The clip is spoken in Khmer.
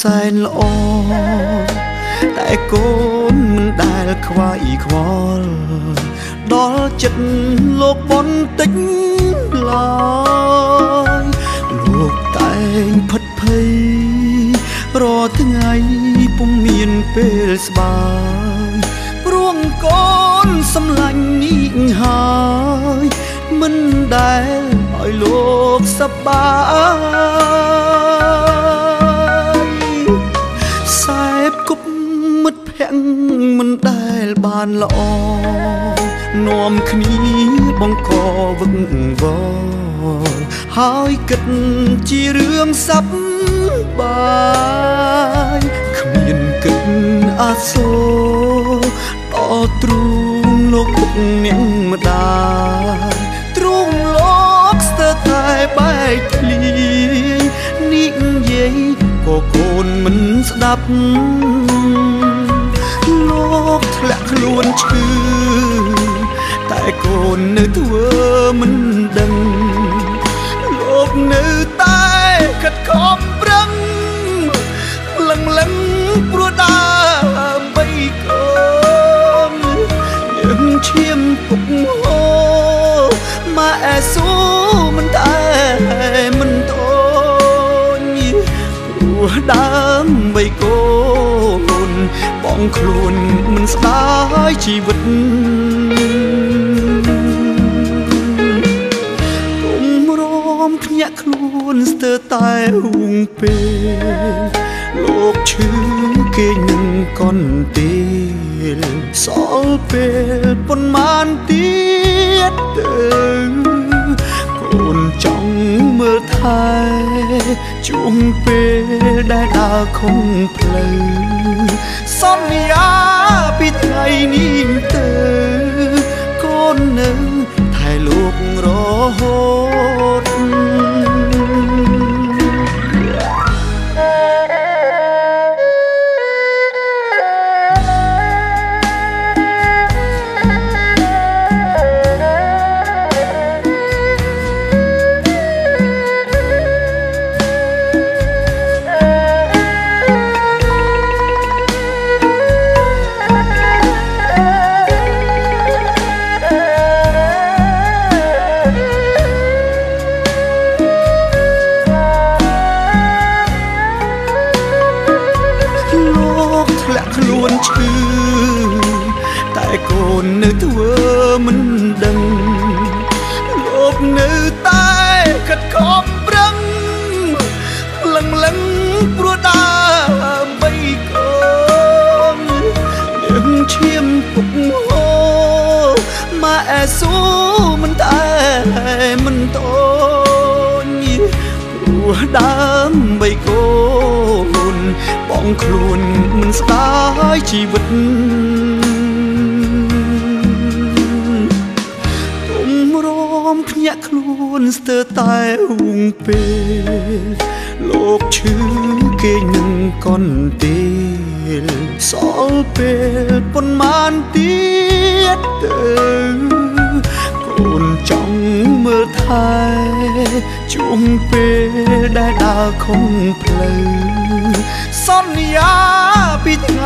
សែនល្អតែកូនមិនដែលខ្វាយខ្វល់ ដល់ចិត្តលោកបន្តិចឡើយលោកតែងផិតភ័យរាល់ថ្ងៃពុំមានពេលស្បាយព្រួងកូនសំឡាញ់នេះហើយមិនដែលឲ្យលោកសប្បាយមិនដែលបានល្អ នាំគ្នាបង្កវឹកវរហើយគិតជារឿងសັບបាយគ្មានគិតអាសូរតទ្រូងលោកពុកអ្នកម្ដាយទ្រូងលោកស្ទើរតែបែកធ្លាយនិយាយក៏កូនមិនស្ដាប់លោកធ្លាក់ខ្លួនឈឺ តែកូននៅធ្វើមិនដឹងលោកនៅតែខិតខំប្រឹងលឹងលឹងព្រោះដើម្បីកូនយើងឈាមពុកហូម៉ែស៊ូមិនតែមិនតូនព្រោះដើម្បីកូនប ងខ្លួនមិនស្ដាយជីវិតគុំរំភ្ញាក់ខ្លួនស្ទើរតែហួងពេលលោកឈឺគេនឹងកន់ទៀតសល់ពេលប៉ុន្មានទៀតទៅនចង់មើលថែជួងពេលដែលដើរខុំផ្លូវស ន្យាពីថ្ងៃនេះទៅកូននៅថែលោករហូត ខ្លួនឈឺតែកូននៅធ្វើមិនដឹងលោកនៅតែខិតខំប្រឹងលឹងលឹងព្រោះដើម្បីកូនយើងឈាមពុកហូម៉ែស៊ូមិនតែមិនតូនព្រោះដើម្បីកូនបង ខ្លួនមិនស្ដាយជីវិតទុំរំភ្ញាក់ខ្លួនស្ទើរតែហួងពេលលោកឈឺគេនឹងកន់ទៀតសល់ពេលប៉ុន្មានទៀតទៅ ជួងពេលដែលដើរខុំផ្លូវសន្យាពីថ្ងៃ